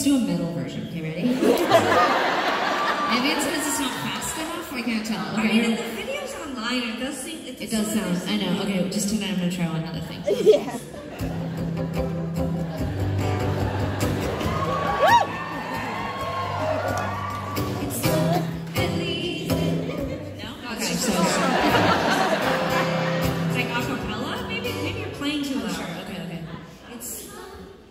Let's do a metal version. Okay, ready? Maybe it's because it's not fast enough. I can't tell. Okay, I mean, the video's online. It does seem. It does, it does sound. I know. Okay, just tonight I'm gonna try one other thing. yeah.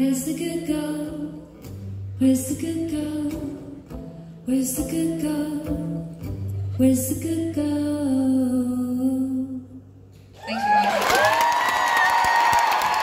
Where's the good go? Where's the good go? Where's the good go? Where's the good go?